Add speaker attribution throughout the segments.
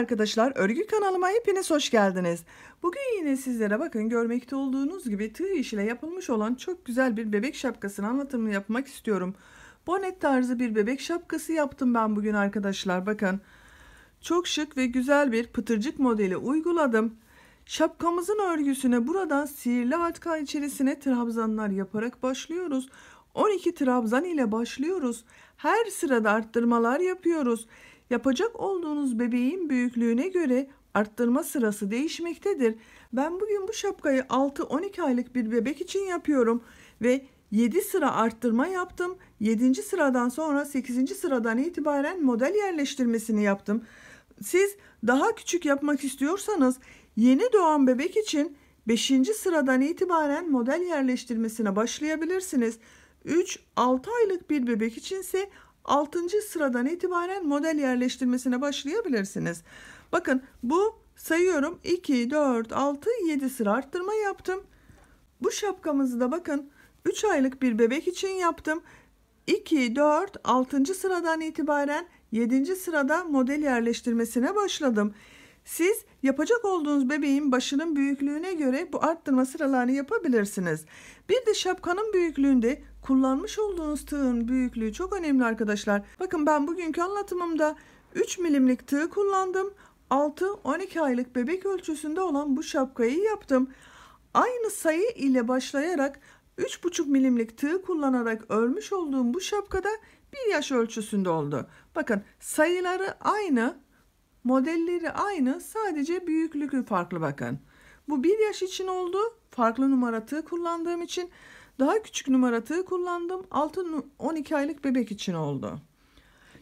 Speaker 1: arkadaşlar, örgü kanalıma hepiniz hoş geldiniz. Bugün yine sizlere bakın görmekte olduğunuz gibi tığ iş ile yapılmış olan çok güzel bir bebek şapkasının anlatımını yapmak istiyorum. Bonet tarzı bir bebek şapkası yaptım ben bugün arkadaşlar bakın. Çok şık ve güzel bir pıtırcık modeli uyguladım. Şapkamızın örgüsüne buradan sihirli atka içerisine trabzanlar yaparak başlıyoruz. 12 trabzan ile başlıyoruz. Her sırada arttırmalar yapıyoruz. Yapacak olduğunuz bebeğin büyüklüğüne göre arttırma sırası değişmektedir. Ben bugün bu şapkayı 6-12 aylık bir bebek için yapıyorum ve 7 sıra arttırma yaptım. 7. sıradan sonra 8. sıradan itibaren model yerleştirmesini yaptım. Siz daha küçük yapmak istiyorsanız yeni doğan bebek için 5. sıradan itibaren model yerleştirmesine başlayabilirsiniz. 3-6 aylık bir bebek içinse 6. sıradan itibaren model yerleştirmesine başlayabilirsiniz. Bakın bu sayıyorum 2, 4, 6, 7 sıra arttırma yaptım. Bu şapkamızı da bakın 3 aylık bir bebek için yaptım. 2, 4, 6. sıradan itibaren 7. sırada model yerleştirmesine başladım. Siz yapacak olduğunuz bebeğin başının büyüklüğüne göre bu arttırma sıralarını yapabilirsiniz. Bir de şapkanın büyüklüğünde kullanmış olduğunuz tığın büyüklüğü çok önemli arkadaşlar. Bakın ben bugünkü anlatımımda 3 milimlik tığ kullandım. 6-12 aylık bebek ölçüsünde olan bu şapkayı yaptım. Aynı sayı ile başlayarak 3,5 milimlik tığ kullanarak örmüş olduğum bu şapkada bir yaş ölçüsünde oldu. Bakın sayıları aynı Modelleri aynı sadece büyüklüğü farklı bakın. Bu bir yaş için oldu. Farklı numara tığ kullandığım için daha küçük numara tığ kullandım. 6-12 aylık bebek için oldu.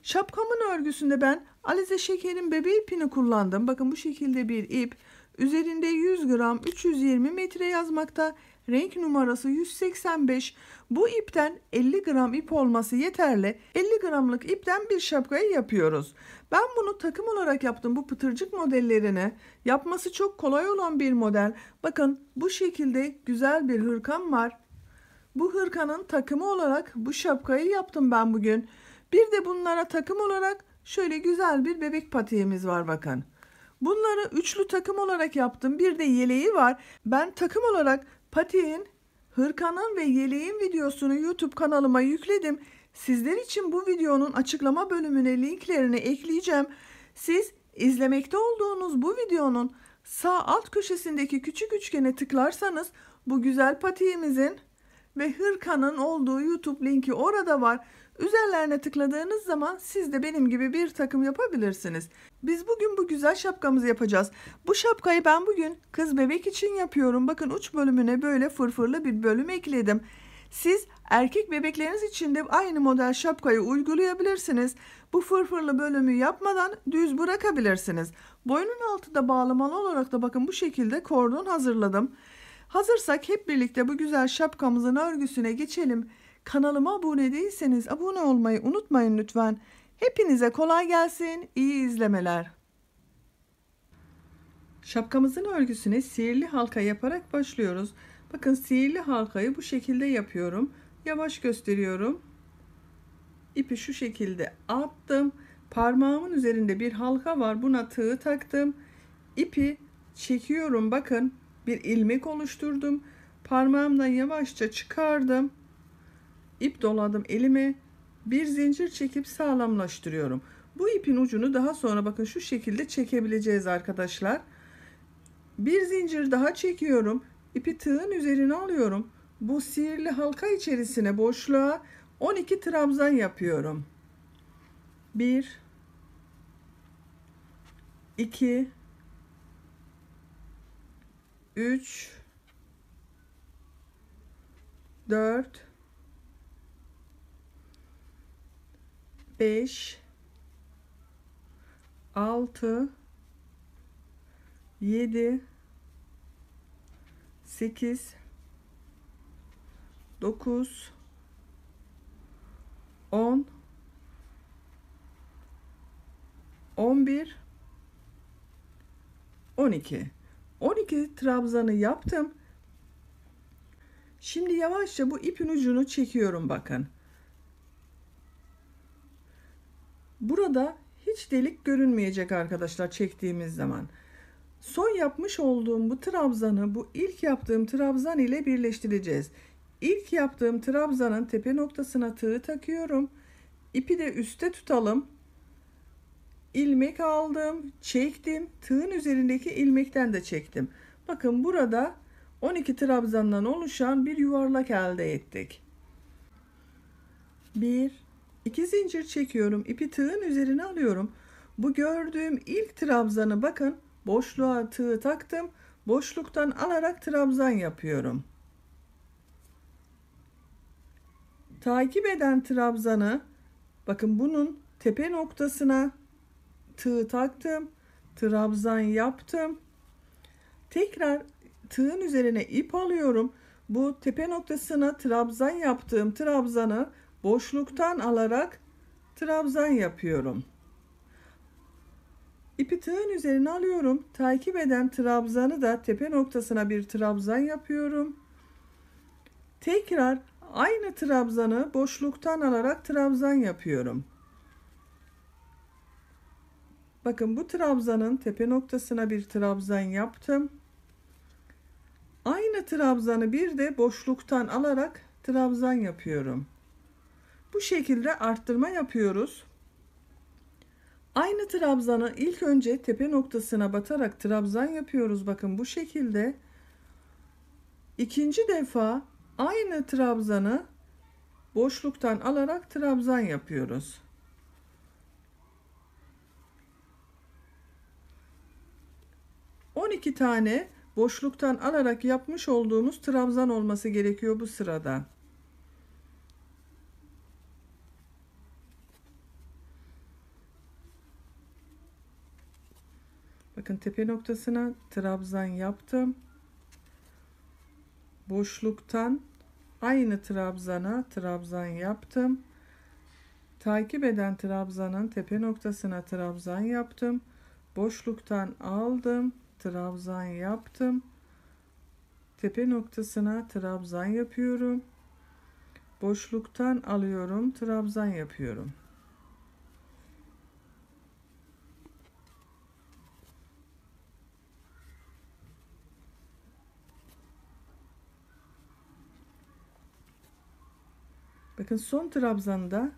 Speaker 1: Şapkamın örgüsünde ben Alize Şeker'in bebe ipini kullandım. Bakın bu şekilde bir ip. Üzerinde 100 gram 320 metre yazmakta. Renk numarası 185. Bu ipten 50 gram ip olması yeterli. 50 gramlık ipten bir şapkayı yapıyoruz. Ben bunu takım olarak yaptım bu pıtırcık modellerini. Yapması çok kolay olan bir model. Bakın bu şekilde güzel bir hırkam var. Bu hırkanın takımı olarak bu şapkayı yaptım ben bugün. Bir de bunlara takım olarak şöyle güzel bir bebek patiğimiz var bakın. Bunları üçlü takım olarak yaptım. Bir de yeleği var. Ben takım olarak patiğin, hırkanın ve yeleğin videosunu YouTube kanalıma yükledim. Sizler için bu videonun açıklama bölümüne linklerini ekleyeceğim. Siz izlemekte olduğunuz bu videonun sağ alt köşesindeki küçük üçgene tıklarsanız bu güzel patiğimizin ve hırkanın olduğu YouTube linki orada var. Üzerlerine tıkladığınız zaman siz de benim gibi bir takım yapabilirsiniz. Biz bugün bu güzel şapkamızı yapacağız. Bu şapkayı ben bugün kız bebek için yapıyorum. Bakın uç bölümüne böyle fırfırlı bir bölüm ekledim. Siz erkek bebekleriniz için de aynı model şapkayı uygulayabilirsiniz. Bu fırfırlı bölümü yapmadan düz bırakabilirsiniz. Boynun altı da bağlamalı olarak da bakın bu şekilde kordon hazırladım. Hazırsak hep birlikte bu güzel şapkamızın örgüsüne geçelim. Kanalıma abone değilseniz abone olmayı unutmayın lütfen. Hepinize kolay gelsin, iyi izlemeler. Şapkamızın örgüsüne sihirli halka yaparak başlıyoruz. Bakın sihirli halkayı bu şekilde yapıyorum. Yavaş gösteriyorum. İpi şu şekilde attım. Parmağımın üzerinde bir halka var. Buna tığ taktım. İpi çekiyorum. Bakın bir ilmek oluşturdum. Parmağımdan yavaşça çıkardım. İp doladım elime. Bir zincir çekip sağlamlaştırıyorum. Bu ipin ucunu daha sonra bakın şu şekilde çekebileceğiz arkadaşlar. Bir zincir daha çekiyorum. İpi tığın üzerine alıyorum. Bu sihirli halka içerisine boşluğa 12 trabzan yapıyorum. 1 2 3 4 5 6 7 8 9 10 11 12 12 trabzanı yaptım. Şimdi yavaşça bu ipin ucunu çekiyorum bakın. Burada hiç delik görünmeyecek arkadaşlar çektiğimiz zaman. Son yapmış olduğum bu trabzanı bu ilk yaptığım trabzan ile birleştireceğiz. İlk yaptığım trabzanın tepe noktasına tığ takıyorum. İpi de üste tutalım. İlmek aldım, çektim. Tığın üzerindeki ilmekten de çektim. Bakın burada 12 trabzandan oluşan bir yuvarlak elde ettik. 1 2 zincir çekiyorum. İpi tığın üzerine alıyorum. Bu gördüğüm ilk trabzanı bakın boşluğa tığ taktım. Boşluktan alarak trabzan yapıyorum. Takip eden trabzanı bakın bunun tepe noktasına tığ taktım. Trabzan yaptım. Tekrar tığın üzerine ip alıyorum. Bu tepe noktasına trabzan yaptığım trabzanı boşluktan alarak trabzan yapıyorum. İpi tığın üzerine alıyorum. Takip eden trabzanı da tepe noktasına bir trabzan yapıyorum. Tekrar aynı trabzanı boşluktan alarak trabzan yapıyorum. Bakın bu trabzanın tepe noktasına bir trabzan yaptım. Aynı trabzanı bir de boşluktan alarak trabzan yapıyorum. Bu şekilde arttırma yapıyoruz. Aynı trabzanı ilk önce tepe noktasına batarak trabzan yapıyoruz. Bakın bu şekilde. İkinci defa aynı trabzanı boşluktan alarak trabzan yapıyoruz. On iki tane boşluktan alarak yapmış olduğumuz trabzan olması gerekiyor bu sırada. Bakın tepe noktasına trabzan yaptım. Boşluktan aynı trabzana trabzan yaptım. Takip eden trabzanın tepe noktasına trabzan yaptım. Boşluktan aldım, trabzan yaptım. Tepe noktasına trabzan yapıyorum. Boşluktan alıyorum, trabzan yapıyorum. Bakın son trabzanda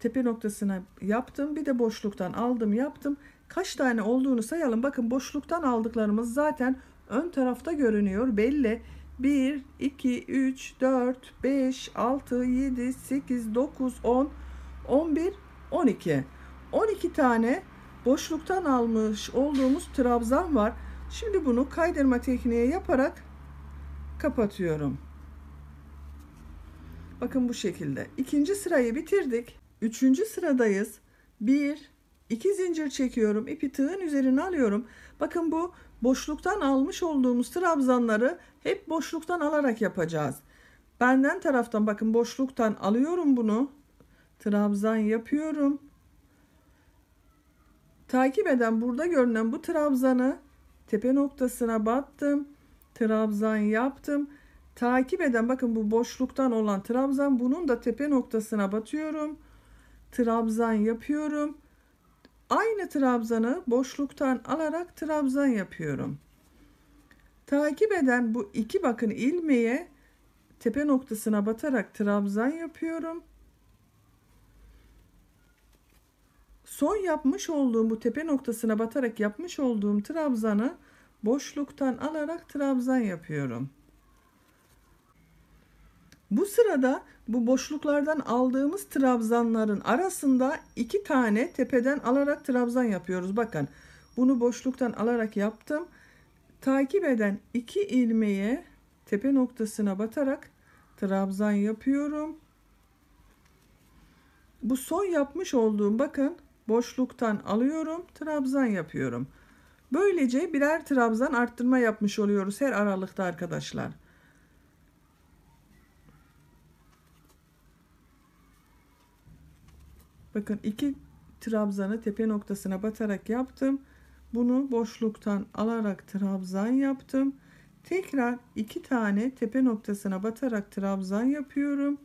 Speaker 1: tepe noktasına yaptım. Bir de boşluktan aldım yaptım. Kaç tane olduğunu sayalım. Bakın boşluktan aldıklarımız zaten ön tarafta görünüyor. Belli. 1, 2, 3, 4, 5, 6, 7, 8, 9, 10, 11, 12. 12 tane boşluktan almış olduğumuz trabzan var. Şimdi bunu kaydırma tekniği yaparak kapatıyorum. Bakın bu şekilde. İkinci sırayı bitirdik. Üçüncü sıradayız. Bir, iki zincir çekiyorum. İpi tığın üzerine alıyorum. Bakın bu boşluktan almış olduğumuz trabzanları hep boşluktan alarak yapacağız. Benden taraftan bakın boşluktan alıyorum bunu. Trabzan yapıyorum. Takip eden burada görünen bu trabzanı tepe noktasına battım. Trabzan yaptım. Takip eden bakın bu boşluktan olan trabzan bunun da tepe noktasına batıyorum. Trabzan yapıyorum. Aynı trabzanı boşluktan alarak trabzan yapıyorum. Takip eden bu iki bakın ilmeğe tepe noktasına batarak trabzan yapıyorum. Son yapmış olduğum bu tepe noktasına batarak yapmış olduğum trabzanı boşluktan alarak trabzan yapıyorum. Bu sırada bu boşluklardan aldığımız trabzanların arasında iki tane tepeden alarak trabzan yapıyoruz. Bakın bunu boşluktan alarak yaptım. Takip eden iki ilmeğe tepe noktasına batarak trabzan yapıyorum. Bu son yapmış olduğum bakın boşluktan alıyorum trabzan yapıyorum. Böylece birer trabzan arttırma yapmış oluyoruz her aralıkta arkadaşlar. Bakın iki trabzanı tepe noktasına batarak yaptım. Bunu boşluktan alarak trabzan yaptım. Tekrar iki tane tepe noktasına batarak trabzan yapıyorum.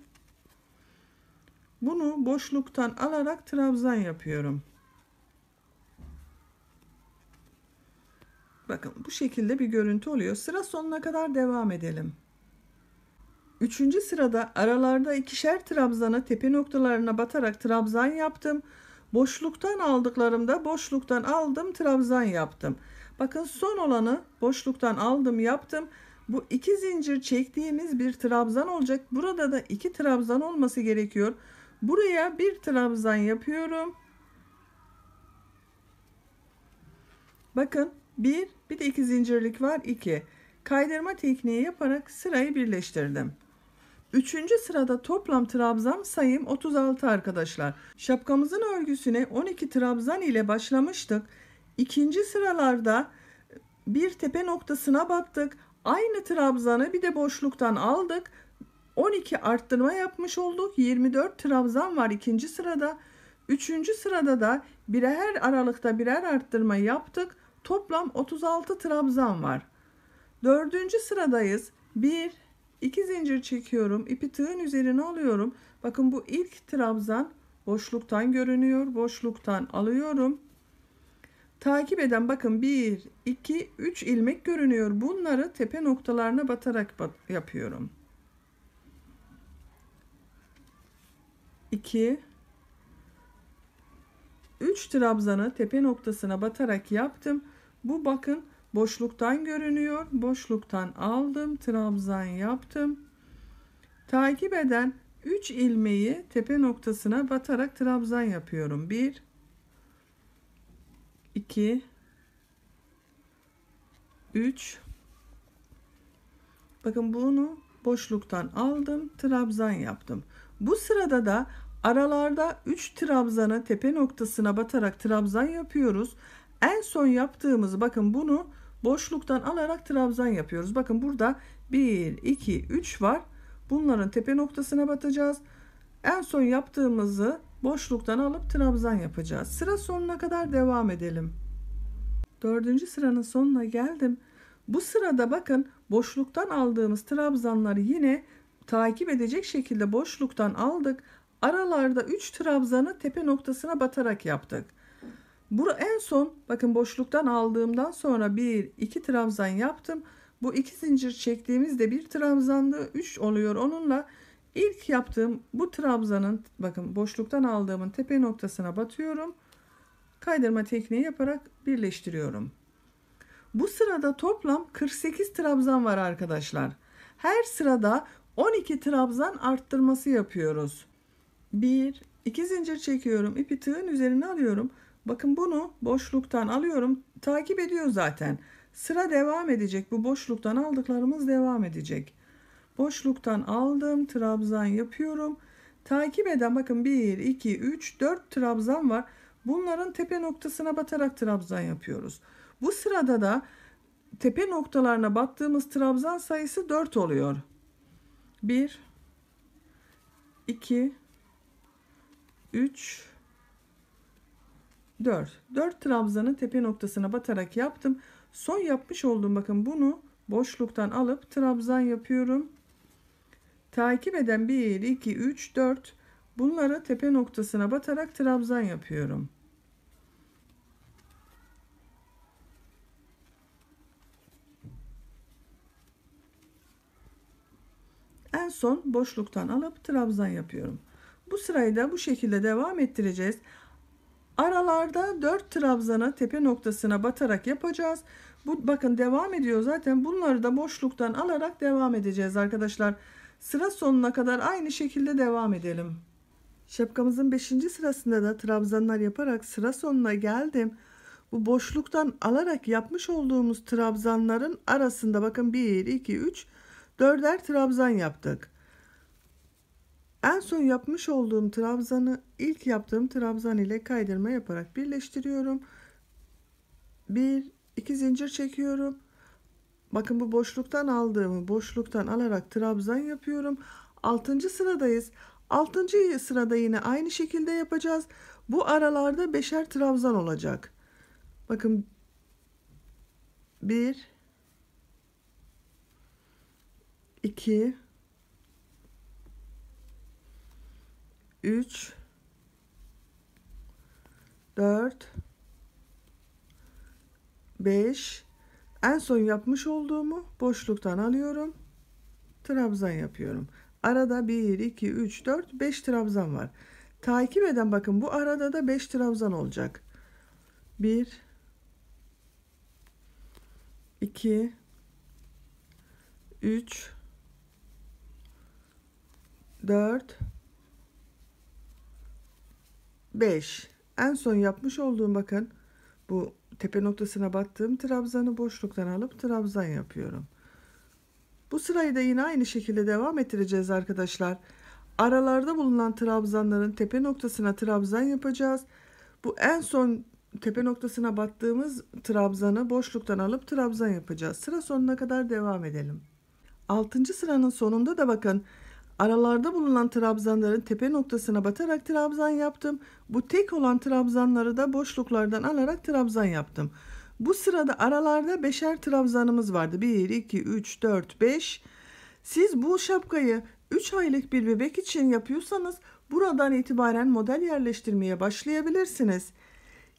Speaker 1: Bunu boşluktan alarak trabzan yapıyorum. Bakın bu şekilde bir görüntü oluyor. Sıra sonuna kadar devam edelim. Üçüncü sırada aralarda ikişer trabzanı tepe noktalarına batarak trabzan yaptım. Boşluktan aldıklarımda boşluktan aldım trabzan yaptım. Bakın son olanı boşluktan aldım yaptım. Bu iki zincir çektiğimiz bir trabzan olacak. Burada da iki trabzan olması gerekiyor. Buraya bir trabzan yapıyorum. Bakın bir bir de iki zincirlik var iki. Kaydırma tekniği yaparak sırayı birleştirdim. Üçüncü sırada toplam trabzan sayım 36 arkadaşlar. Şapkamızın örgüsüne 12 trabzan ile başlamıştık. İkinci sıralarda bir tepe noktasına battık. Aynı trabzanı bir de boşluktan aldık. 12 arttırma yapmış olduk. 24 trabzan var ikinci sırada. Üçüncü sırada da birer aralıkta birer arttırma yaptık. Toplam 36 trabzan var. Dördüncü sıradayız. 1, 2 zincir çekiyorum. İpi tığın üzerine alıyorum. Bakın bu ilk trabzan boşluktan görünüyor. Boşluktan alıyorum. Takip eden bakın 1, 2, 3 ilmek görünüyor. Bunları tepe noktalarına batarak bat yapıyorum. 2 3 trabzanı tepe noktasına batarak yaptım. Bu bakın boşluktan görünüyor. Boşluktan aldım, trabzan yaptım. Takip eden 3 ilmeği tepe noktasına batarak trabzan yapıyorum. 1 2 3 Bakın bunu boşluktan aldım, trabzan yaptım. Bu sırada da aralarda 3 trabzanı tepe noktasına batarak trabzan yapıyoruz. En son yaptığımız bakın bunu boşluktan alarak trabzan yapıyoruz. Bakın burada 1, 2, 3 var. Bunların tepe noktasına batacağız. En son yaptığımızı boşluktan alıp trabzan yapacağız. Sıra sonuna kadar devam edelim. Dördüncü sıranın sonuna geldim. Bu sırada bakın boşluktan aldığımız trabzanları yine takip edecek şekilde boşluktan aldık. Aralarda 3 trabzanı tepe noktasına batarak yaptık. Bu en son bakın boşluktan aldığımdan sonra bir iki trabzan yaptım. Bu iki zincir çektiğimizde bir trabzandı 3 oluyor. Onunla ilk yaptığım bu trabzanın bakın boşluktan aldığımın tepe noktasına batıyorum. Kaydırma tekniği yaparak birleştiriyorum. Bu sırada toplam 48 trabzan var arkadaşlar. Her sırada 12 trabzan arttırması yapıyoruz. 1 2 zincir çekiyorum. ipi tığın üzerine alıyorum. Bakın bunu boşluktan alıyorum. Takip ediyor zaten. Sıra devam edecek. Bu boşluktan aldıklarımız devam edecek. Boşluktan aldım. Trabzan yapıyorum. Takip eden bakın 1, 2, 3, 4 trabzan var. Bunların tepe noktasına batarak trabzan yapıyoruz. Bu sırada da tepe noktalarına battığımız trabzan sayısı 4 oluyor. 1 2 3 4. 4 trabzanın tepe noktasına batarak yaptım. Son yapmış olduğum bakın bunu boşluktan alıp trabzan yapıyorum. Takip eden 1, 2, 3, 4 bunları tepe noktasına batarak trabzan yapıyorum. En son boşluktan alıp trabzan yapıyorum. Bu sırayı da bu şekilde devam ettireceğiz. Aralarda 4 trabzana tepe noktasına batarak yapacağız. Bu bakın devam ediyor zaten. Bunları da boşluktan alarak devam edeceğiz arkadaşlar. Sıra sonuna kadar aynı şekilde devam edelim. Şapkamızın 5. sırasında da trabzanlar yaparak sıra sonuna geldim. Bu boşluktan alarak yapmış olduğumuz trabzanların arasında bakın 1, 2, 3, 4'er trabzan yaptık. En son yapmış olduğum trabzanı ilk yaptığım trabzan ile kaydırma yaparak birleştiriyorum. Bir, iki zincir çekiyorum. Bakın bu boşluktan aldığımı boşluktan alarak trabzan yapıyorum. Altıncı sıradayız. Altıncı sırada yine aynı şekilde yapacağız. Bu aralarda beşer trabzan olacak. Bakın bir, iki, 3 4 5 En son yapmış olduğumu boşluktan alıyorum. Trabzan yapıyorum. Arada 1, 2, 3, 4, 5 trabzan var. Takip eden bakın bu arada da 5 trabzan olacak. 1 2 3 4 5 en son yapmış olduğum bakın bu tepe noktasına battığım trabzanı boşluktan alıp trabzan yapıyorum. Bu sırayı da yine aynı şekilde devam ettireceğiz arkadaşlar. Aralarda bulunan trabzanların tepe noktasına trabzan yapacağız. Bu en son tepe noktasına battığımız trabzanı boşluktan alıp trabzan yapacağız. Sıra sonuna kadar devam edelim. 6. sıranın sonunda da bakın aralarda bulunan trabzanların tepe noktasına batarak trabzan yaptım. Bu tek olan trabzanları da boşluklardan alarak trabzan yaptım. Bu sırada aralarda beşer trabzanımız vardı. 1, 2, 3, 4, 5. Siz bu şapkayı 3 aylık bir bebek için yapıyorsanız buradan itibaren model yerleştirmeye başlayabilirsiniz.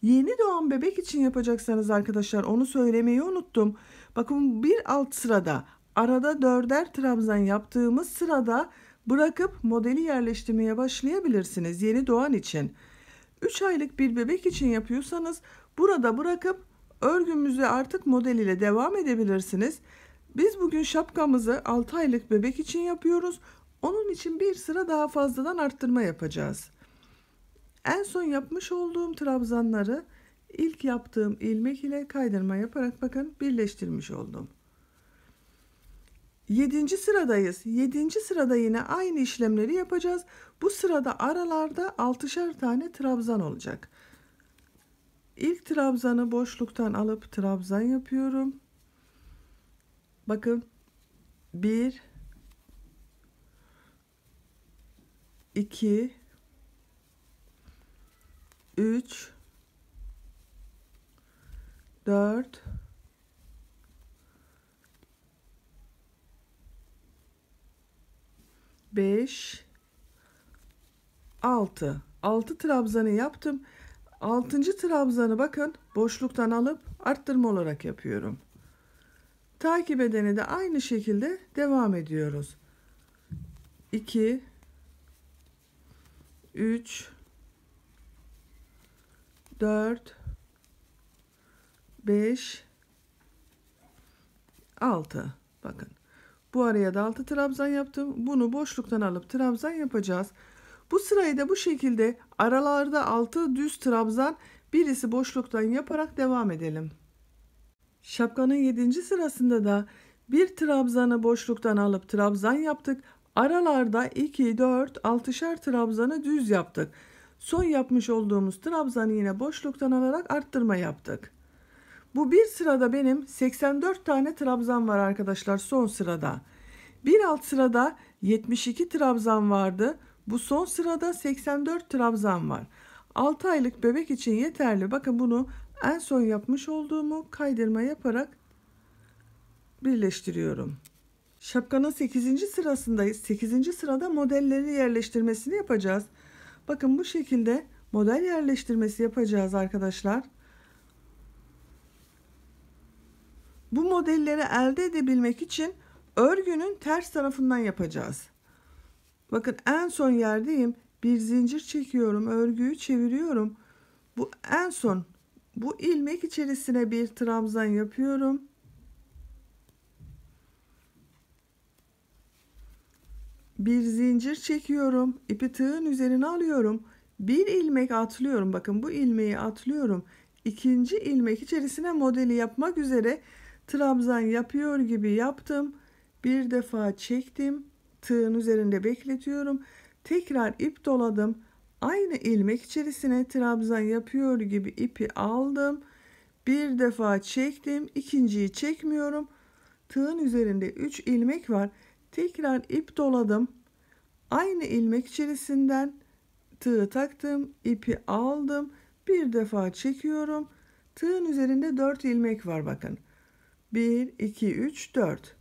Speaker 1: Yeni doğan bebek için yapacaksanız arkadaşlar onu söylemeyi unuttum. Bakın bir alt sırada arada dörder trabzan yaptığımız sırada bırakıp modeli yerleştirmeye başlayabilirsiniz yeni doğan için. 3 aylık bir bebek için yapıyorsanız burada bırakıp örgümüze artık model ile devam edebilirsiniz. Biz bugün şapkamızı 6 aylık bebek için yapıyoruz. Onun için bir sıra daha fazladan arttırma yapacağız. En son yapmış olduğum trabzanları ilk yaptığım ilmek ile kaydırma yaparak bakın birleştirmiş oldum. 7. sıradayız. 7. sırada yine aynı işlemleri yapacağız. Bu sırada aralarda 6'şer tane trabzan olacak. İlk trabzanı boşluktan alıp trabzan yapıyorum. Bakın 1 2 3 4 5 6 6 trabzanı yaptım. 6. trabzanı bakın boşluktan alıp arttırma olarak yapıyorum. Takip edeni de aynı şekilde devam ediyoruz. 2 3 4 5 6 bakın bu araya da 6 trabzan yaptım bunu boşluktan alıp trabzan yapacağız bu sırayı da bu şekilde aralarda 6 düz trabzan birisi boşluktan yaparak devam edelim şapkanın 7. sırasında da bir trabzanı boşluktan alıp trabzan yaptık aralarda 2 4 6'şer trabzanı düz yaptık Son yapmış olduğumuz trabzanı yine boşluktan alarak arttırma yaptık. Bu bir sırada benim 84 tane trabzan var arkadaşlar son sırada. Bir alt sırada 72 trabzan vardı. Bu son sırada 84 trabzan var. 6 aylık bebek için yeterli. Bakın bunu en son yapmış olduğumu kaydırma yaparak birleştiriyorum. Şapkanın 8. sırasındayız. 8. sırada modelleri yerleştirmesini yapacağız. Bakın bu şekilde model yerleştirmesi yapacağız arkadaşlar. Bu modelleri elde edebilmek için örgünün ters tarafından yapacağız. Bakın en son yerdeyim. Bir zincir çekiyorum. Örgüyü çeviriyorum. Bu en son bu ilmek içerisine bir trabzan yapıyorum. bir zincir çekiyorum. ipi tığın üzerine alıyorum. Bir ilmek atlıyorum. Bakın bu ilmeği atlıyorum. İkinci ilmek içerisine modeli yapmak üzere trabzan yapıyor gibi yaptım. Bir defa çektim. Tığın üzerinde bekletiyorum. Tekrar ip doladım. Aynı ilmek içerisine trabzan yapıyor gibi ipi aldım. Bir defa çektim. ikinciyi çekmiyorum. Tığın üzerinde 3 ilmek var. Tekrar ip doladım. Aynı ilmek içerisinden tığı taktım, ipi aldım. Bir defa çekiyorum. Tığın üzerinde 4 ilmek var bakın. 1 2 3 4.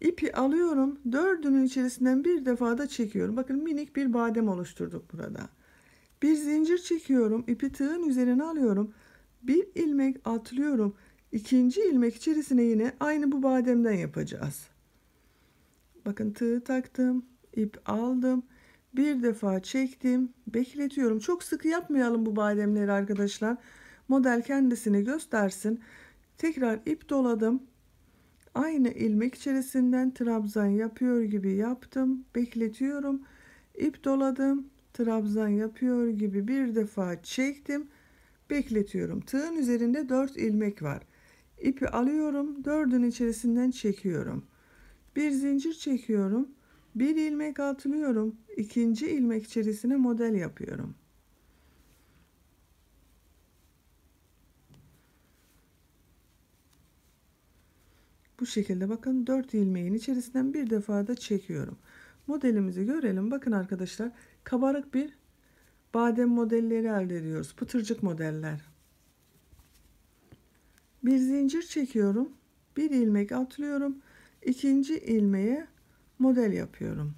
Speaker 1: İpi alıyorum. Dördünün içerisinden bir defa da çekiyorum. Bakın minik bir badem oluşturduk burada. Bir zincir çekiyorum. ipi tığın üzerine alıyorum. Bir ilmek atlıyorum. İkinci ilmek içerisine yine aynı bu bademden yapacağız. Bakın tığ taktım, ip aldım. Bir defa çektim, bekletiyorum. Çok sıkı yapmayalım bu bademleri arkadaşlar. Model kendisini göstersin. Tekrar ip doladım. Aynı ilmek içerisinden trabzan yapıyor gibi yaptım. Bekletiyorum. İp doladım. Trabzan yapıyor gibi bir defa çektim. Bekletiyorum. Tığın üzerinde 4 ilmek var. İpi alıyorum. Dördün içerisinden çekiyorum. Bir zincir çekiyorum. Bir ilmek atlıyorum. ikinci ilmek içerisine model yapıyorum. Bu şekilde bakın 4 ilmeğin içerisinden bir defa da çekiyorum. Modelimizi görelim. Bakın arkadaşlar kabarık bir badem modelleri elde ediyoruz. Pıtırcık modeller. Bir zincir çekiyorum. Bir ilmek atlıyorum. ikinci ilmeğe model yapıyorum.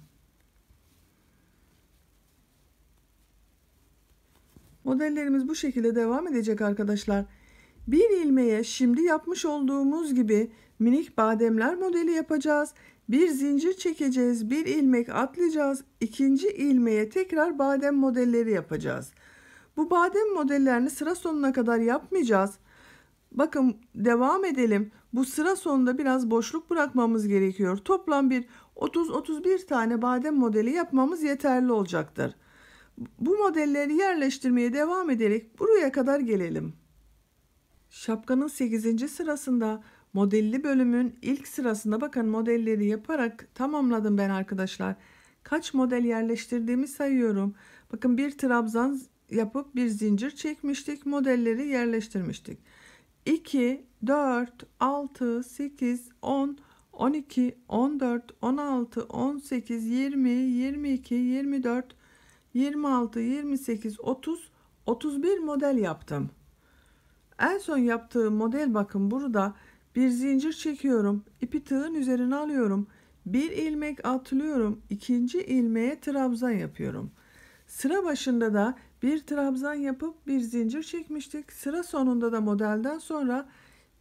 Speaker 1: Modellerimiz bu şekilde devam edecek arkadaşlar. Bir ilmeğe şimdi yapmış olduğumuz gibi minik bademler modeli yapacağız. Bir zincir çekeceğiz, bir ilmek atlayacağız. İkinci ilmeğe tekrar badem modelleri yapacağız. Bu badem modellerini sıra sonuna kadar yapmayacağız. Bakın devam edelim. Bu sıra sonunda biraz boşluk bırakmamız gerekiyor. Toplam bir 30-31 tane badem modeli yapmamız yeterli olacaktır. Bu modelleri yerleştirmeye devam ederek buraya kadar gelelim. Şapkanın 8. sırasında modelli bölümün ilk sırasında bakın modelleri yaparak tamamladım ben arkadaşlar. Kaç model yerleştirdiğimi sayıyorum. Bakın bir trabzan yapıp bir zincir çekmiştik. Modelleri yerleştirmiştik. 2, 4, 6, 8, 10, 12, 14, 16, 18, 20, 22, 24, 26, 28, 30, 31 model yaptım. En son yaptığım model bakın burada bir zincir çekiyorum. ipi tığın üzerine alıyorum. Bir ilmek atlıyorum. ikinci ilmeğe trabzan yapıyorum. Sıra başında da bir trabzan yapıp bir zincir çekmiştik. Sıra sonunda da modelden sonra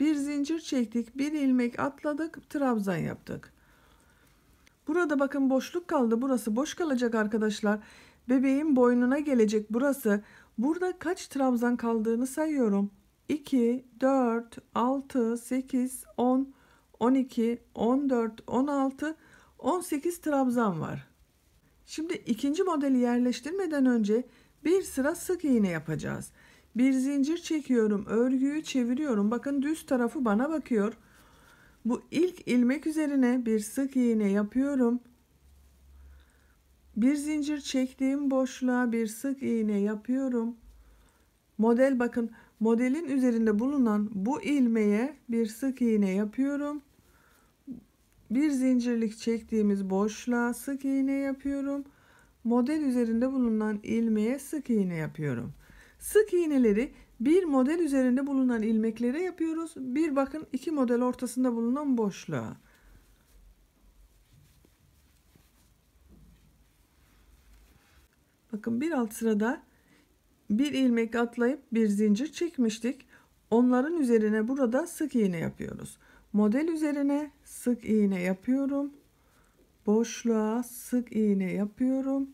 Speaker 1: bir zincir çektik. Bir ilmek atladık. Trabzan yaptık. Burada bakın boşluk kaldı. Burası boş kalacak arkadaşlar. Bebeğin boynuna gelecek burası. Burada kaç trabzan kaldığını sayıyorum. 2, 4, 6, 8, 10, 12, 14, 16, 18 trabzan var. Şimdi ikinci modeli yerleştirmeden önce bir sıra sık iğne yapacağız. Bir zincir çekiyorum, örgüyü çeviriyorum. Bakın düz tarafı bana bakıyor. Bu ilk ilmek üzerine bir sık iğne yapıyorum. Bir zincir çektiğim boşluğa bir sık iğne yapıyorum. Model bakın modelin üzerinde bulunan bu ilmeğe bir sık iğne yapıyorum. Bir zincirlik çektiğimiz boşluğa sık iğne yapıyorum. Model üzerinde bulunan ilmeğe sık iğne yapıyorum. Sık iğneleri bir model üzerinde bulunan ilmeklere yapıyoruz. Bir bakın iki model ortasında bulunan boşluğa. Bakın bir alt sırada bir ilmek atlayıp bir zincir çekmiştik. Onların üzerine burada sık iğne yapıyoruz. Model üzerine sık iğne yapıyorum. Boşluğa sık iğne yapıyorum.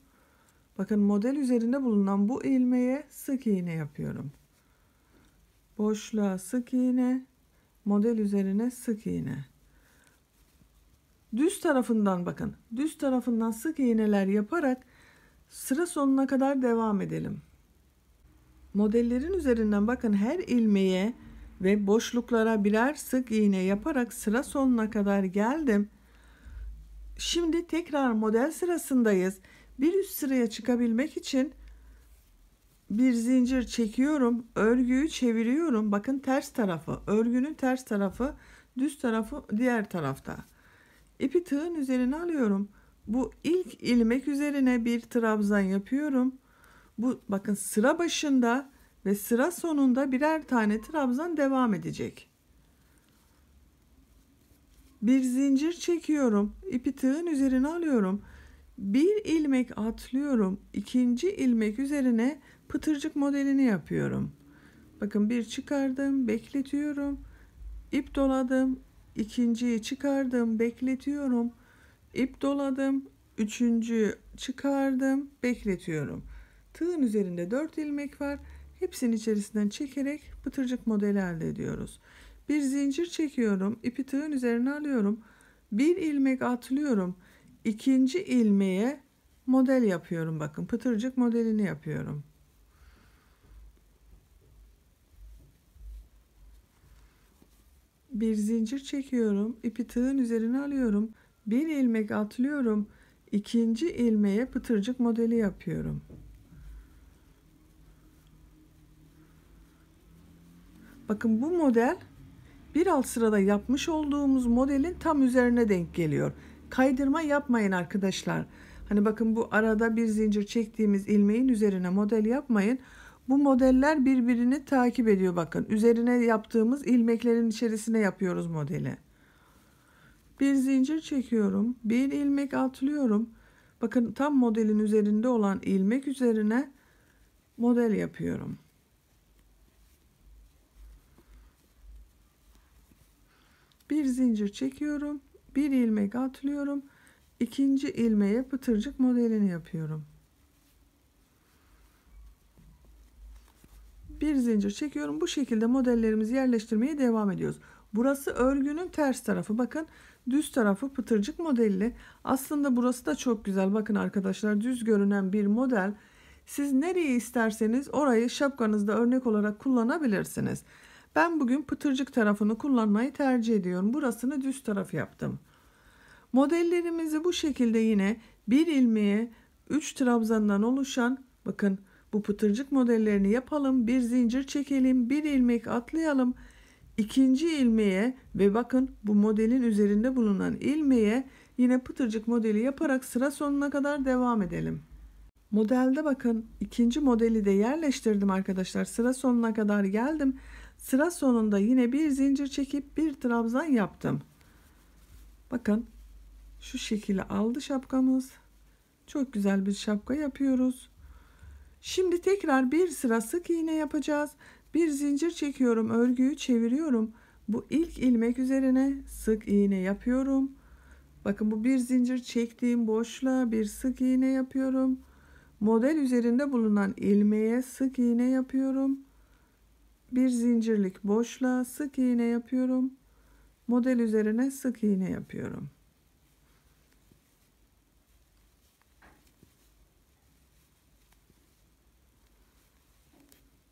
Speaker 1: Bakın model üzerinde bulunan bu ilmeğe sık iğne yapıyorum. Boşluğa sık iğne, model üzerine sık iğne. Düz tarafından bakın. Düz tarafından sık iğneler yaparak sıra sonuna kadar devam edelim. Modellerin üzerinden bakın her ilmeğe ve boşluklara birer sık iğne yaparak sıra sonuna kadar geldim. Şimdi tekrar model sırasındayız. Bir üst sıraya çıkabilmek için bir zincir çekiyorum. Örgüyü çeviriyorum. Bakın ters tarafı. Örgünün ters tarafı, düz tarafı diğer tarafta. İpi tığın üzerine alıyorum. Bu ilk ilmek üzerine bir trabzan yapıyorum. Bu bakın sıra başında ve sıra sonunda birer tane trabzan devam edecek. Bir zincir çekiyorum. ipi tığın üzerine alıyorum. Bir ilmek atlıyorum. ikinci ilmek üzerine pıtırcık modelini yapıyorum. Bakın bir çıkardım, bekletiyorum. ip doladım, ikinciyi çıkardım, bekletiyorum. İp doladım, üçüncüyü çıkardım, bekletiyorum. Tığın üzerinde 4 ilmek var. Hepsinin içerisinden çekerek pıtırcık modeli elde ediyoruz. Bir zincir çekiyorum, ipi tığın üzerine alıyorum. Bir ilmek atlıyorum. İkinci ilmeğe model yapıyorum bakın. Pıtırcık modelini yapıyorum. Bir zincir çekiyorum. ipi tığın üzerine alıyorum. Bir ilmek atlıyorum. ikinci ilmeğe pıtırcık modeli yapıyorum. Bakın bu model bir alt sırada yapmış olduğumuz modelin tam üzerine denk geliyor. Kaydırma yapmayın arkadaşlar. Hani bakın bu arada bir zincir çektiğimiz ilmeğin üzerine model yapmayın. Bu modeller birbirini takip ediyor bakın. Üzerine yaptığımız ilmeklerin içerisine yapıyoruz modeli. Bir zincir çekiyorum. Bir ilmek atlıyorum. Bakın tam modelin üzerinde olan ilmek üzerine model yapıyorum. Bir zincir çekiyorum. Bir ilmek atlıyorum. İkinci ilmeğe pıtırcık modelini yapıyorum. Bir zincir çekiyorum. Bu şekilde modellerimizi yerleştirmeye devam ediyoruz. Burası örgünün ters tarafı. Bakın düz tarafı pıtırcık modelli. Aslında burası da çok güzel. Bakın arkadaşlar düz görünen bir model. Siz nereyi isterseniz orayı şapkanızda örnek olarak kullanabilirsiniz. Ben bugün pıtırcık tarafını kullanmayı tercih ediyorum. Burasını düz taraf yaptım. Modellerimizi bu şekilde yine bir ilmeğe 3 trabzandan oluşan bakın bu pıtırcık modellerini yapalım. Bir zincir çekelim. Bir ilmek atlayalım. ikinci ilmeğe ve bakın bu modelin üzerinde bulunan ilmeğe yine pıtırcık modeli yaparak sıra sonuna kadar devam edelim. Modelde bakın ikinci modeli de yerleştirdim arkadaşlar. Sıra sonuna kadar geldim. Sıra sonunda yine bir zincir çekip bir trabzan yaptım. Bakın şu şekilde aldı şapkamız. Çok güzel bir şapka yapıyoruz. Şimdi tekrar bir sıra sık iğne yapacağız. Bir zincir çekiyorum, örgüyü çeviriyorum. Bu ilk ilmek üzerine sık iğne yapıyorum. Bakın bu bir zincir çektiğim boşluğa bir sık iğne yapıyorum. Model üzerinde bulunan ilmeğe sık iğne yapıyorum. Bir zincirlik boşluğa sık iğne yapıyorum. Model üzerine sık iğne yapıyorum.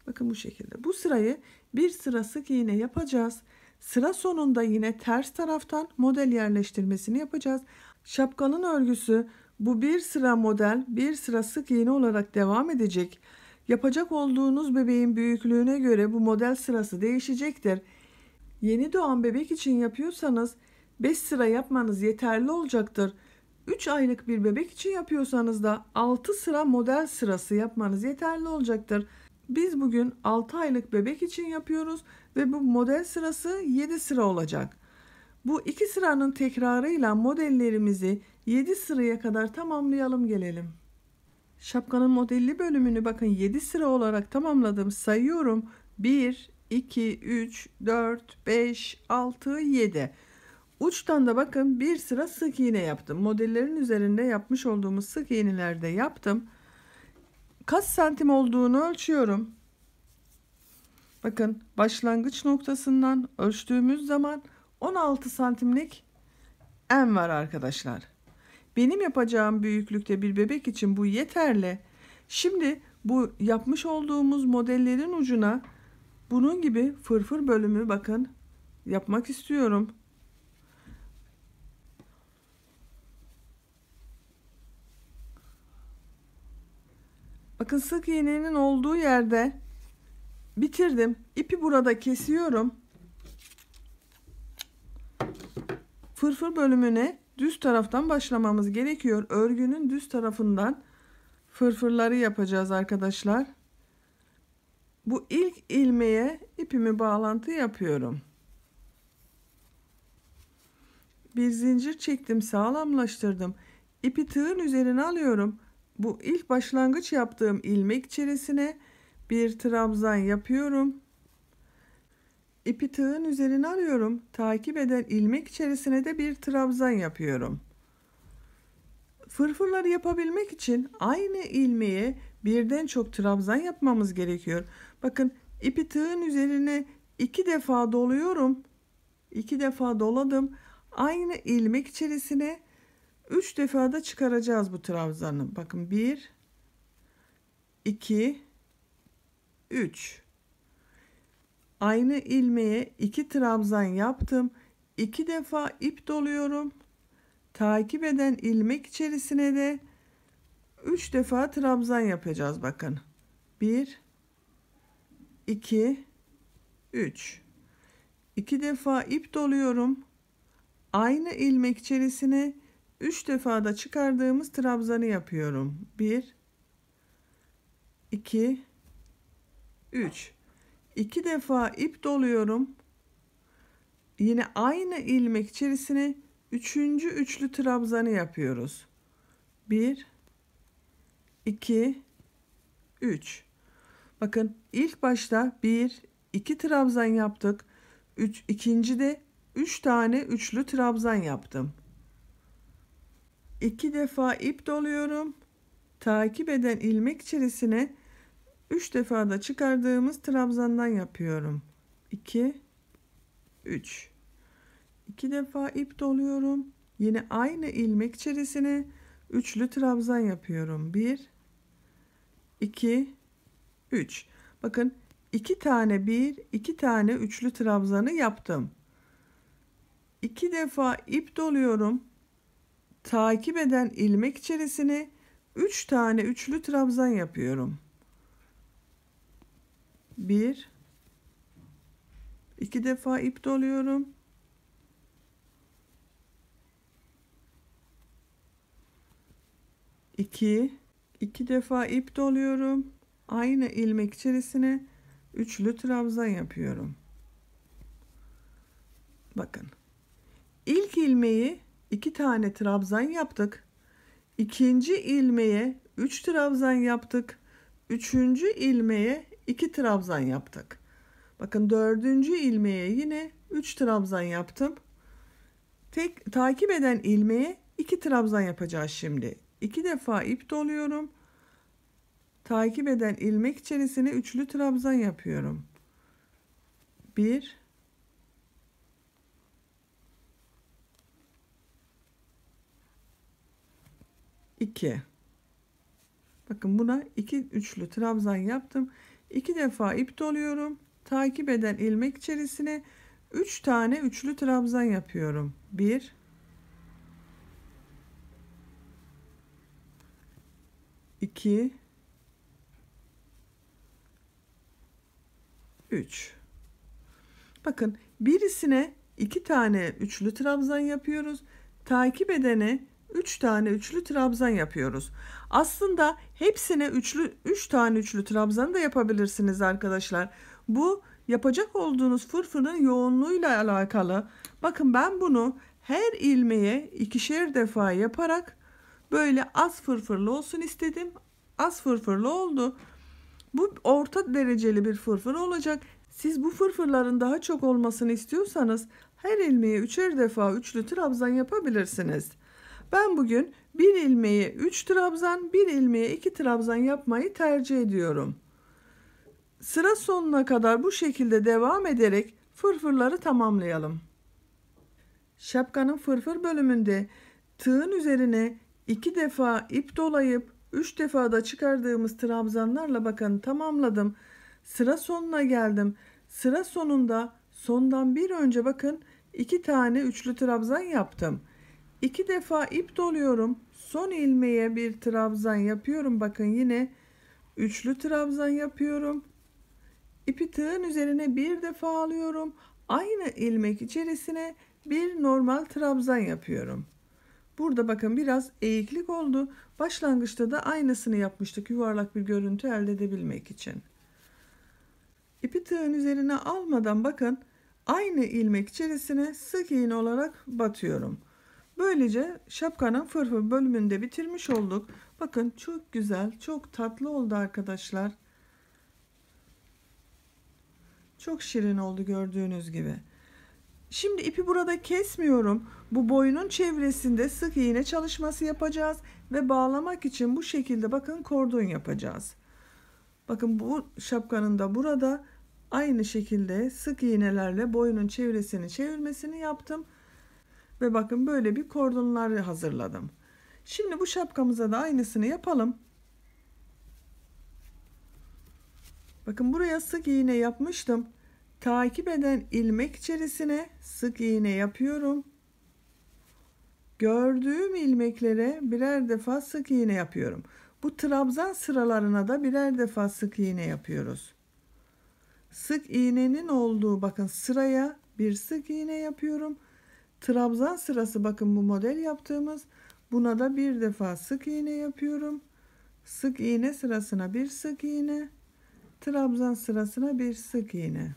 Speaker 1: Bakın bu şekilde. Bu sırayı bir sıra sık iğne yapacağız. Sıra sonunda yine ters taraftan model yerleştirmesini yapacağız. Şapkanın örgüsü bu bir sıra model, bir sıra sık iğne olarak devam edecek. Yapacak olduğunuz bebeğin büyüklüğüne göre bu model sırası değişecektir. Yeni doğan bebek için yapıyorsanız 5 sıra yapmanız yeterli olacaktır. 3 aylık bir bebek için yapıyorsanız da 6 sıra model sırası yapmanız yeterli olacaktır. Biz bugün 6 aylık bebek için yapıyoruz ve bu model sırası 7 sıra olacak. Bu iki sıranın tekrarıyla modellerimizi 7 sıraya kadar tamamlayalım gelelim. Şapkanın modelli bölümünü bakın 7 sıra olarak tamamladım. Sayıyorum. 1, 2, 3, 4, 5, 6, 7. Uçtan da bakın bir sıra sık iğne yaptım. Modellerin üzerinde yapmış olduğumuz sık iğnelerde yaptım kaç santim olduğunu ölçüyorum. Bakın başlangıç noktasından ölçtüğümüz zaman 16 santimlik en var arkadaşlar. Benim yapacağım büyüklükte bir bebek için bu yeterli. Şimdi bu yapmış olduğumuz modellerin ucuna bunun gibi fırfır bölümü bakın yapmak istiyorum. Bakın sık iğnenin olduğu yerde bitirdim. İpi burada kesiyorum. Fırfır bölümüne düz taraftan başlamamız gerekiyor. Örgünün düz tarafından fırfırları yapacağız arkadaşlar. Bu ilk ilmeğe ipimi bağlantı yapıyorum. Bir zincir çektim, sağlamlaştırdım. İpi tığın üzerine alıyorum bu ilk başlangıç yaptığım ilmek içerisine bir trabzan yapıyorum. İpi tığın üzerine alıyorum. Takip eden ilmek içerisine de bir trabzan yapıyorum. Fırfırları yapabilmek için aynı ilmeğe birden çok trabzan yapmamız gerekiyor. Bakın ipi tığın üzerine iki defa doluyorum. İki defa doladım. Aynı ilmek içerisine üç defa da çıkaracağız bu trabzanı. Bakın bir, iki, üç. Aynı ilmeğe iki trabzan yaptım. İki defa ip doluyorum. Takip eden ilmek içerisine de 3 defa trabzan yapacağız bakın. 1 2 3 2 defa ip doluyorum. Aynı ilmek içerisine 3 defa da çıkardığımız trabzanı yapıyorum. 1 2 3 2 defa ip doluyorum. Yine aynı ilmek içerisine üçüncü üçlü trabzanı yapıyoruz. 1 2 3 Bakın ilk başta 1 2 trabzan yaptık. 3 ikinci de 3 tane üçlü trabzan yaptım. 2 defa ip doluyorum. Takip eden ilmek içerisine 3 defa da çıkardığımız trabzandan yapıyorum. 2 3 2 defa ip doluyorum. Yine aynı ilmek içerisine üçlü trabzan yapıyorum. 1 2 3 Bakın iki tane bir, iki tane üçlü trabzanı yaptım. İki defa ip doluyorum. Takip eden ilmek içerisine üç tane üçlü trabzan yapıyorum. Bir, iki defa ip doluyorum. İki, iki defa ip doluyorum. Aynı ilmek içerisine üçlü trabzan yapıyorum. Bakın. İlk ilmeği iki tane trabzan yaptık. İkinci ilmeğe üç trabzan yaptık. Üçüncü ilmeğe iki trabzan yaptık. Bakın dördüncü ilmeğe yine üç trabzan yaptım. Tek takip eden ilmeğe iki trabzan yapacağız şimdi. İki defa ip doluyorum takip eden ilmek içerisine üçlü trabzan yapıyorum. 1 2 Bakın buna iki üçlü trabzan yaptım. İki defa ip doluyorum. Takip eden ilmek içerisine 3 tane üçlü trabzan yapıyorum. 1 2 3. Bakın birisine iki tane üçlü trabzan yapıyoruz. Takip edene 3 tane üçlü trabzan yapıyoruz. Aslında hepsine üçlü 3 üç tane üçlü trabzan da yapabilirsiniz arkadaşlar. Bu yapacak olduğunuz fırfırın yoğunluğuyla alakalı. Bakın ben bunu her ilmeğe ikişer defa yaparak böyle az fırfırlı olsun istedim. Az fırfırlı oldu. Bu orta dereceli bir fırfır olacak. Siz bu fırfırların daha çok olmasını istiyorsanız her ilmeğe üçer defa üçlü trabzan yapabilirsiniz. Ben bugün bir ilmeğe 3 trabzan, bir ilmeğe 2 trabzan yapmayı tercih ediyorum. Sıra sonuna kadar bu şekilde devam ederek fırfırları tamamlayalım. Şapkanın fırfır bölümünde tığın üzerine 2 defa ip dolayıp 3 defa da çıkardığımız trabzanlarla bakın tamamladım. Sıra sonuna geldim. Sıra sonunda sondan bir önce bakın iki tane üçlü trabzan yaptım. İki defa ip doluyorum. Son ilmeğe bir trabzan yapıyorum. Bakın yine üçlü trabzan yapıyorum. İpi tığın üzerine bir defa alıyorum. Aynı ilmek içerisine bir normal trabzan yapıyorum. Burada bakın biraz eğiklik oldu. Başlangıçta da aynısını yapmıştık yuvarlak bir görüntü elde edebilmek için. İpi tığın üzerine almadan bakın aynı ilmek içerisine sık iğne olarak batıyorum. Böylece şapkanın fırfır bölümünde bitirmiş olduk. Bakın çok güzel, çok tatlı oldu arkadaşlar. Çok şirin oldu gördüğünüz gibi. Şimdi ipi burada kesmiyorum. Bu boyunun çevresinde sık iğne çalışması yapacağız ve bağlamak için bu şekilde bakın kordon yapacağız. Bakın bu şapkanın da burada aynı şekilde sık iğnelerle boyunun çevresini çevirmesini yaptım. Ve bakın böyle bir kordonlar hazırladım. Şimdi bu şapkamıza da aynısını yapalım. Bakın buraya sık iğne yapmıştım. Takip eden ilmek içerisine sık iğne yapıyorum. Gördüğüm ilmeklere birer defa sık iğne yapıyorum. Bu trabzan sıralarına da birer defa sık iğne yapıyoruz. Sık iğnenin olduğu bakın sıraya bir sık iğne yapıyorum. Trabzan sırası bakın bu model yaptığımız buna da bir defa sık iğne yapıyorum. Sık iğne sırasına bir sık iğne. Trabzan sırasına bir sık iğne.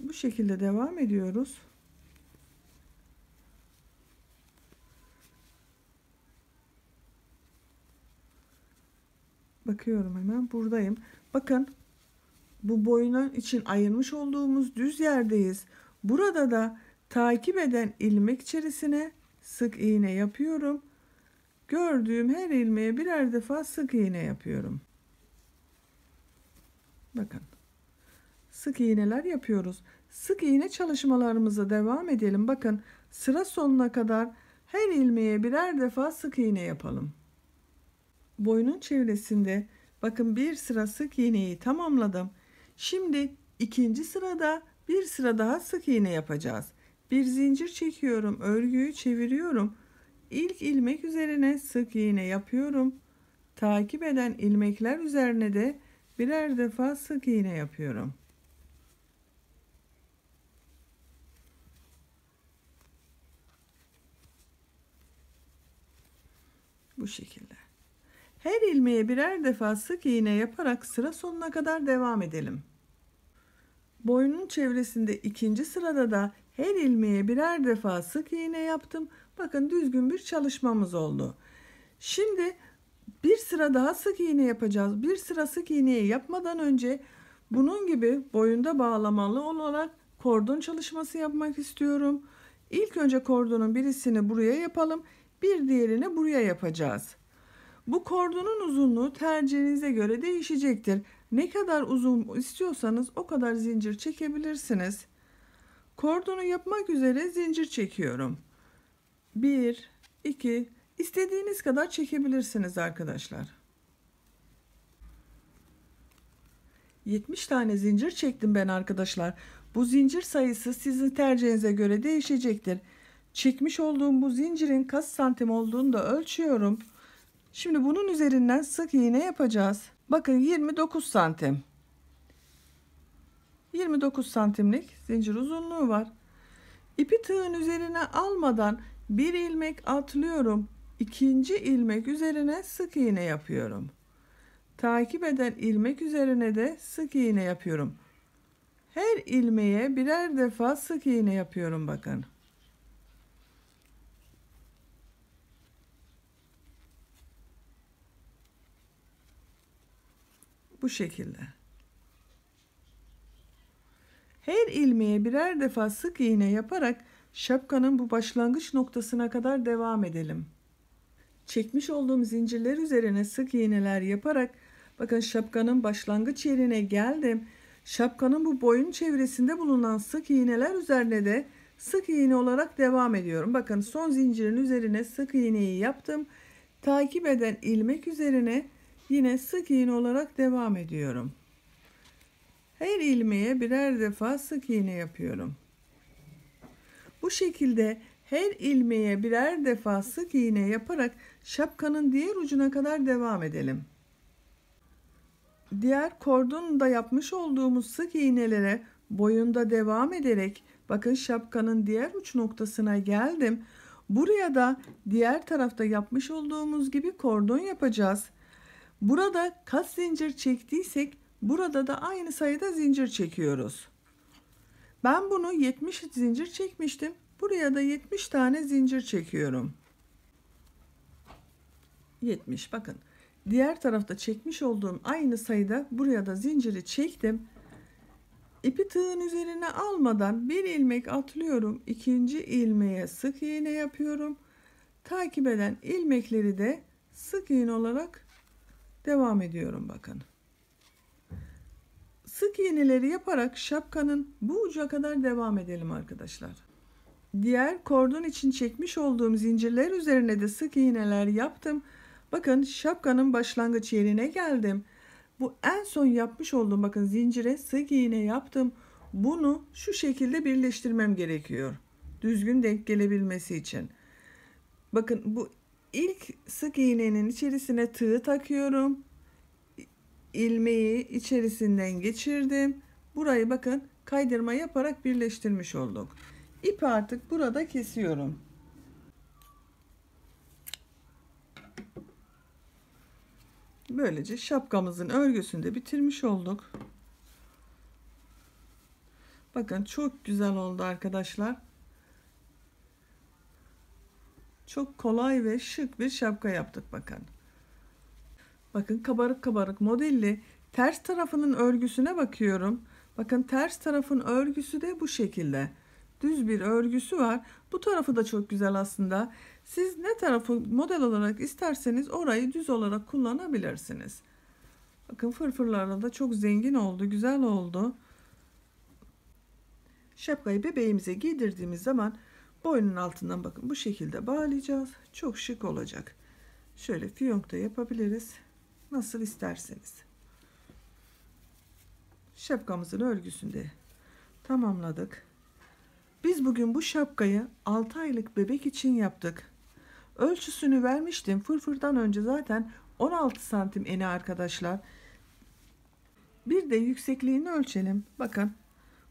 Speaker 1: Bu şekilde devam ediyoruz. Bakıyorum hemen buradayım. Bakın bu boyunun için ayırmış olduğumuz düz yerdeyiz. Burada da takip eden ilmek içerisine sık iğne yapıyorum. Gördüğüm her ilmeğe birer defa sık iğne yapıyorum. Bakın. Sık iğneler yapıyoruz. Sık iğne çalışmalarımıza devam edelim. Bakın sıra sonuna kadar her ilmeğe birer defa sık iğne yapalım. Boynun çevresinde bakın bir sıra sık iğneyi tamamladım. Şimdi ikinci sırada bir sıra daha sık iğne yapacağız. Bir zincir çekiyorum, örgüyü çeviriyorum. İlk ilmek üzerine sık iğne yapıyorum. Takip eden ilmekler üzerine de birer defa sık iğne yapıyorum. Bu şekilde. Her ilmeğe birer defa sık iğne yaparak sıra sonuna kadar devam edelim. Boynun çevresinde ikinci sırada da her ilmeğe birer defa sık iğne yaptım. Bakın düzgün bir çalışmamız oldu. Şimdi bir sıra daha sık iğne yapacağız. Bir sıra sık iğneyi yapmadan önce bunun gibi boyunda bağlamalı olarak kordon çalışması yapmak istiyorum. İlk önce kordonun birisini buraya yapalım. Bir diğerini buraya yapacağız. Bu kordonun uzunluğu tercihinize göre değişecektir. Ne kadar uzun istiyorsanız o kadar zincir çekebilirsiniz. Kordonu yapmak üzere zincir çekiyorum. 1 2 istediğiniz kadar çekebilirsiniz arkadaşlar. 70 tane zincir çektim ben arkadaşlar. Bu zincir sayısı sizin tercihinize göre değişecektir. Çekmiş olduğum bu zincirin kaç santim olduğunu da ölçüyorum. Şimdi bunun üzerinden sık iğne yapacağız. Bakın 29 santim. 29 santimlik zincir uzunluğu var. İpi tığın üzerine almadan bir ilmek atlıyorum. İkinci ilmek üzerine sık iğne yapıyorum. Takip eden ilmek üzerine de sık iğne yapıyorum. Her ilmeğe birer defa sık iğne yapıyorum bakın. Bu şekilde. Her ilmeğe birer defa sık iğne yaparak şapkanın bu başlangıç noktasına kadar devam edelim. Çekmiş olduğum zincirler üzerine sık iğneler yaparak bakın şapkanın başlangıç yerine geldim. Şapkanın bu boyun çevresinde bulunan sık iğneler üzerine de sık iğne olarak devam ediyorum. Bakın son zincirin üzerine sık iğneyi yaptım. Takip eden ilmek üzerine Yine sık iğne olarak devam ediyorum. Her ilmeğe birer defa sık iğne yapıyorum. Bu şekilde her ilmeğe birer defa sık iğne yaparak şapkanın diğer ucuna kadar devam edelim. Diğer kordonda yapmış olduğumuz sık iğnelere boyunda devam ederek bakın şapkanın diğer uç noktasına geldim. Buraya da diğer tarafta yapmış olduğumuz gibi kordon yapacağız. Burada kaç zincir çektiysek burada da aynı sayıda zincir çekiyoruz. Ben bunu 70 zincir çekmiştim. Buraya da 70 tane zincir çekiyorum. 70 bakın. Diğer tarafta çekmiş olduğum aynı sayıda buraya da zinciri çektim. İpi tığın üzerine almadan bir ilmek atlıyorum. ikinci ilmeğe sık iğne yapıyorum. Takip eden ilmekleri de sık iğne olarak devam ediyorum bakın. Sık iğneleri yaparak şapkanın bu uca kadar devam edelim arkadaşlar. Diğer kordon için çekmiş olduğum zincirler üzerine de sık iğneler yaptım. Bakın şapkanın başlangıç yerine geldim. Bu en son yapmış olduğum bakın zincire sık iğne yaptım. Bunu şu şekilde birleştirmem gerekiyor. Düzgün denk gelebilmesi için. Bakın bu ilk sık iğnenin içerisine tığ takıyorum. ilmeği içerisinden geçirdim. Burayı bakın kaydırma yaparak birleştirmiş olduk. İpi artık burada kesiyorum. Böylece şapkamızın örgüsünü de bitirmiş olduk. Bakın çok güzel oldu arkadaşlar. Çok kolay ve şık bir şapka yaptık bakın. Bakın kabarık kabarık modelli ters tarafının örgüsüne bakıyorum. Bakın ters tarafın örgüsü de bu şekilde. Düz bir örgüsü var. Bu tarafı da çok güzel aslında. Siz ne tarafı model olarak isterseniz orayı düz olarak kullanabilirsiniz. Bakın fırfırlarla da çok zengin oldu, güzel oldu. Şapkayı bebeğimize giydirdiğimiz zaman boynun altından bakın bu şekilde bağlayacağız. Çok şık olacak. Şöyle fiyonk da yapabiliriz. Nasıl isterseniz. Şapkamızın örgüsünde tamamladık. Biz bugün bu şapkayı 6 aylık bebek için yaptık. Ölçüsünü vermiştim. Fırfırdan önce zaten 16 santim eni arkadaşlar. Bir de yüksekliğini ölçelim. Bakın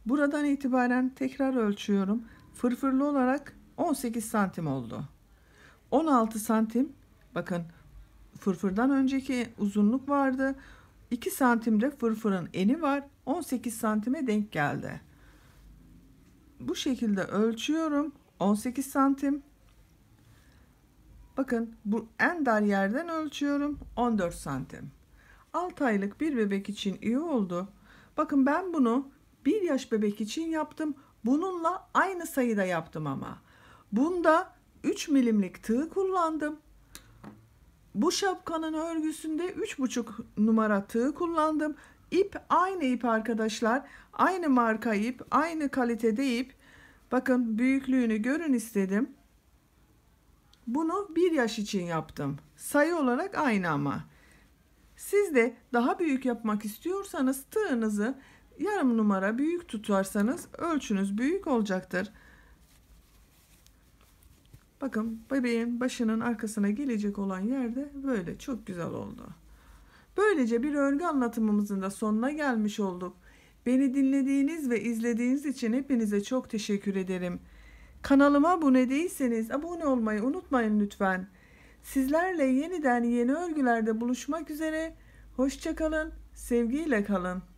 Speaker 1: buradan itibaren tekrar ölçüyorum. Fırfırlı olarak 18 santim oldu. 16 santim bakın fırfırdan önceki uzunluk vardı. 2 santimde fırfırın eni var. 18 santime denk geldi. Bu şekilde ölçüyorum. 18 santim. Bakın bu en dar yerden ölçüyorum 14 santim. 6 aylık bir bebek için iyi oldu. Bakın ben bunu bir yaş bebek için yaptım. Bununla aynı sayıda yaptım ama. Bunda 3 milimlik tığ kullandım. Bu şapkanın örgüsünde 3,5 numara tığ kullandım. İp aynı ip arkadaşlar. Aynı marka ip, aynı kalitede ip. Bakın büyüklüğünü görün istedim. Bunu bir yaş için yaptım. Sayı olarak aynı ama. Siz de daha büyük yapmak istiyorsanız tığınızı yarım numara büyük tutarsanız ölçünüz büyük olacaktır. Bakın bebeğin başının arkasına gelecek olan yerde böyle çok güzel oldu. Böylece bir örgü anlatımımızın da sonuna gelmiş olduk. Beni dinlediğiniz ve izlediğiniz için hepinize çok teşekkür ederim. Kanalıma abone değilseniz abone olmayı unutmayın lütfen. Sizlerle yeniden yeni örgülerde buluşmak üzere. Hoşçakalın, sevgiyle kalın.